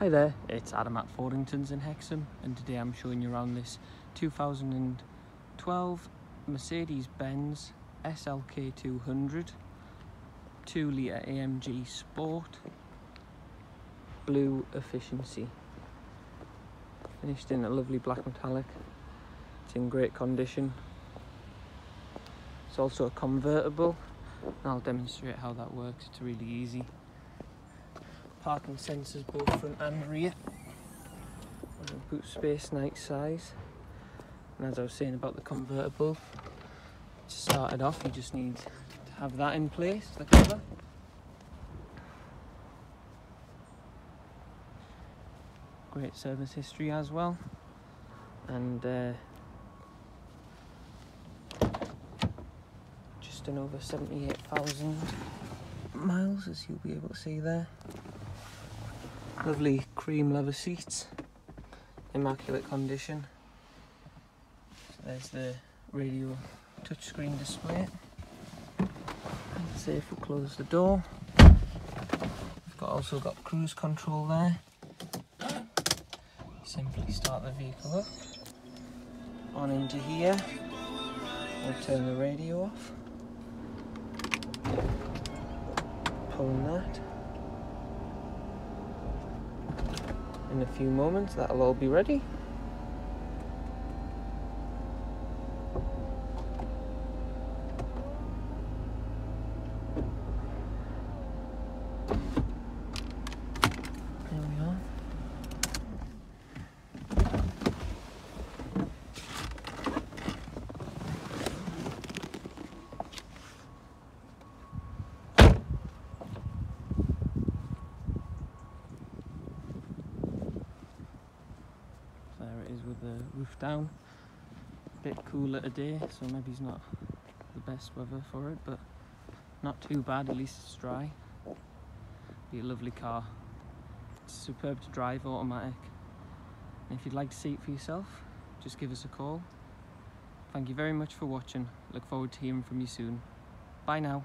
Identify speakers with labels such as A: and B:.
A: Hi there, it's Adam at Fawdingtons in Hexham and today I'm showing you around this 2012 Mercedes-Benz SLK 200 2 litre AMG Sport blue efficiency. Finished in a lovely black metallic. It's in great condition. It's also a convertible and I'll demonstrate how that works. It's really easy parking sensors both front and rear. Boot space, nice size. And as I was saying about the convertible, to start it off you just need to have that in place, the cover. Great service history as well. And uh, just in over 78,000 miles as you'll be able to see there. Lovely cream leather seats, immaculate condition. So there's the radio touchscreen display. And see if we close the door. We've got also got cruise control there. Simply start the vehicle up. On into here. We'll turn the radio off. Pulling that. In a few moments that'll all be ready. There we are There it is with the roof down. A Bit cooler today, so maybe it's not the best weather for it, but not too bad, at least it's dry. Be a lovely car. It's superb to drive, automatic. And if you'd like to see it for yourself, just give us a call. Thank you very much for watching. Look forward to hearing from you soon. Bye now.